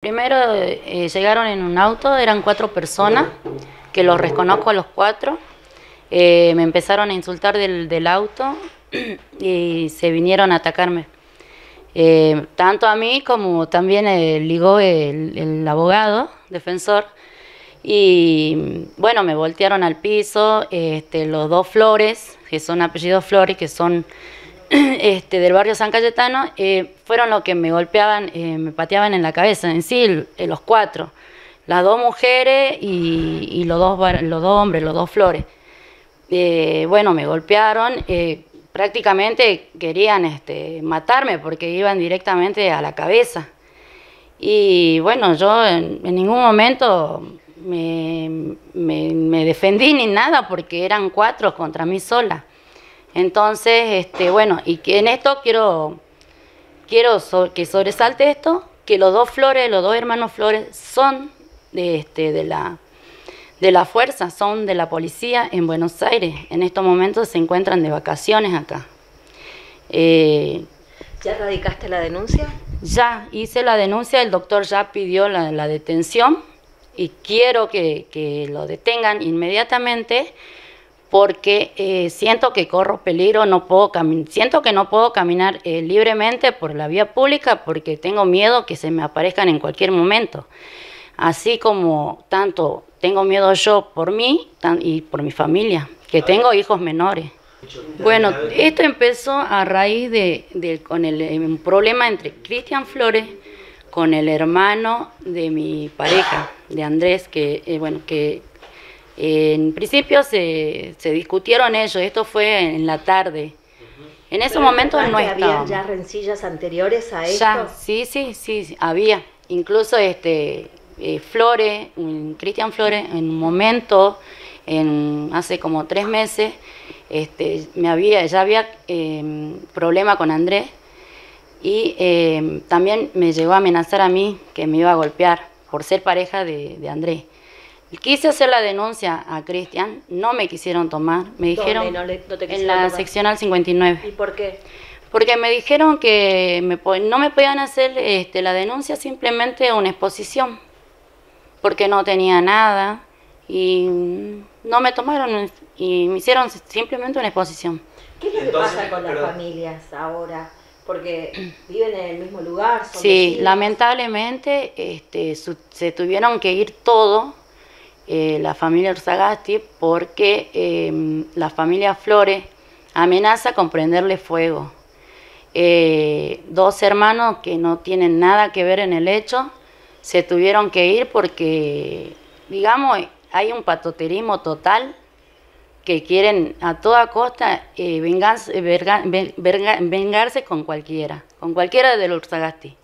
Primero eh, llegaron en un auto, eran cuatro personas, que los reconozco a los cuatro. Eh, me empezaron a insultar del, auto y se vinieron a atacarme. Eh, tanto a mí como también ligó el, abogado, defensor. Y bueno, me voltearon al piso, este, los dos Flores, que son apellidos Flores, que son este, del barrio San Cayetano eh, fueron los que me golpeaban, eh, me pateaban en la cabeza, en sí, los cuatro. Las dos mujeres y, los, dos, los dos hombres, los dos flores. Eh, bueno, me golpearon, prácticamente querían este, matarme porque iban directamente a la cabeza. Y bueno, yo en, ningún momento me, me defendí ni nada porque eran cuatro contra mí sola. Entonces, este, bueno, y que en esto quiero, quiero que sobresalte esto, que los dos Flores, los dos hermanos Flores, son de, este, de, la, de la fuerza, son de la policía en Buenos Aires. En estos momentos se encuentran de vacaciones acá. Eh, ¿Ya radicaste la denuncia? Ya, hice la denuncia, el doctor ya pidió la, detención y quiero que, que lo detengan inmediatamente porque eh, siento que corro peligro, no puedo siento que no puedo caminar eh, libremente por la vía pública porque tengo miedo que se me aparezcan en cualquier momento. Así como tanto tengo miedo yo por mí y por mi familia, que tengo hijos menores. Bueno, esto empezó a raíz de, con el, un problema entre Cristian Flores con el hermano de mi pareja, de Andrés, que eh, bueno, que en principio se, se discutieron ellos, esto fue en la tarde. En ese momento no estaba. ¿Había ya rencillas anteriores a esto? Ya, sí, sí, sí, había. Incluso este eh, Flores, Cristian Flores, en un momento, en, hace como tres meses, este, me había, ya había eh, problema con Andrés y em, también me llegó a amenazar a mí que me iba a golpear por ser pareja de, de Andrés. Quise hacer la denuncia a Cristian, no me quisieron tomar, me dijeron en la seccional 59. ¿Y por qué? Porque me dijeron que no me podían hacer este, la denuncia simplemente una exposición, porque no tenía nada y no me tomaron y me hicieron simplemente una exposición. ¿Qué es lo que pasa con las familias ahora? Porque viven en el mismo lugar. sí, lamentablemente este, se tuvieron que ir todos eh, la familia Ursagasti porque em, la familia Flores amenaza con prenderle fuego. Eh, dos hermanos que no tienen nada que ver en el hecho se tuvieron que ir porque, digamos, hay un patoterismo total que quieren a toda costa eh, vengarse, con cualquiera, con cualquiera de los Ursagasti.